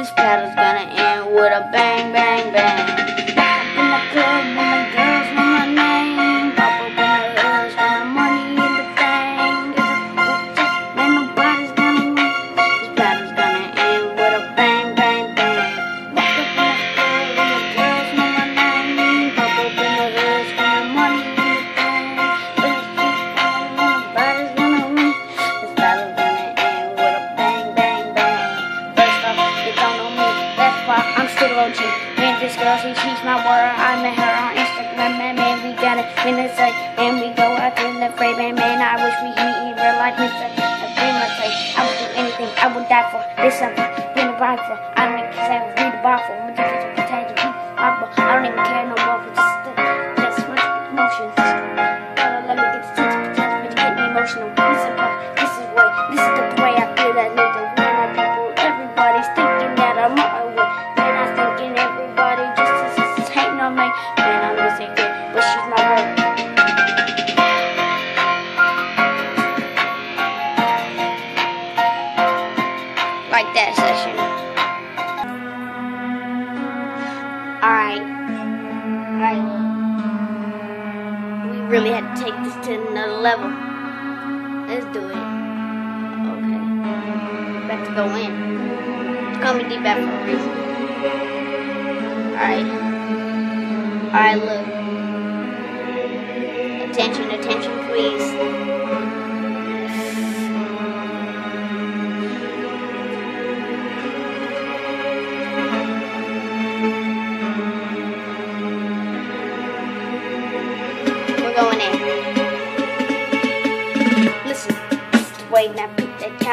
This battle's gonna end with a bang, bang, bang. This girl, she changed my world. I met her on Instagram, and man, we got it in the sight. And we go up in the frame, and man, I wish we meet in real life, Mr. I would do anything, I would die for this. Like that session. Alright. Alright. We really had to take this to another level. Let's do it. Okay. About to go in. Call me deep for a reason. Alright. Alright, look. Attention, attention, please.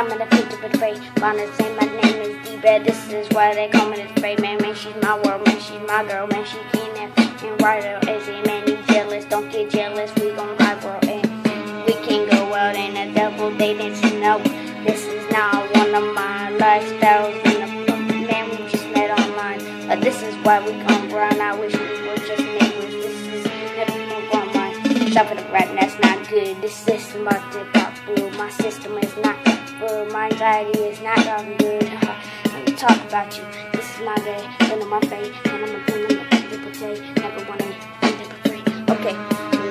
Pick that camera, pick the betray. Wanna say my name is D-Bad, this is why they call me this fake man. Man, she's my world, man, she's my girl, man, she can't and right her as a man, you jealous, don't get jealous, we gon' ride bro, and we can't go out in a double date and know. This is not one of my lifestyles, and a man, we just met online. But this is why we come around, I wish we were just neighbors, this is never on mine. Stop it right, that's not good. This system about to pop blue. My system is not full. My anxiety is not gotten good. Let me talk about you. This is my day, then on my face, and I'm a thing, I'm a people say, never wanna be free. Okay,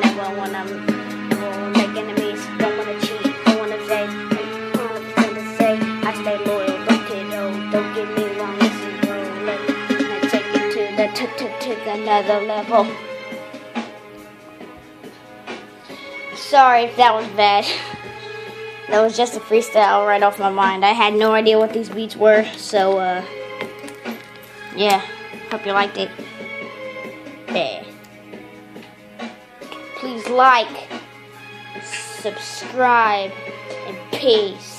never wanna, never wanna make enemies, don't wanna cheat, don't wanna say, don't wanna say, I stay loyal, don't get old, don't get me wrong, this is. Let me, take it to the, to, to, to another level. Sorry if that was bad. That was just a freestyle right off my mind. I had no idea what these beats were, so uh yeah. Hope you liked it. Yeah. Please like, subscribe, and peace.